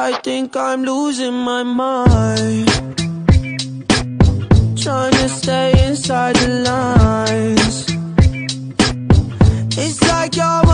I think I'm losing my mind. Trying to stay inside the lines. It's like you're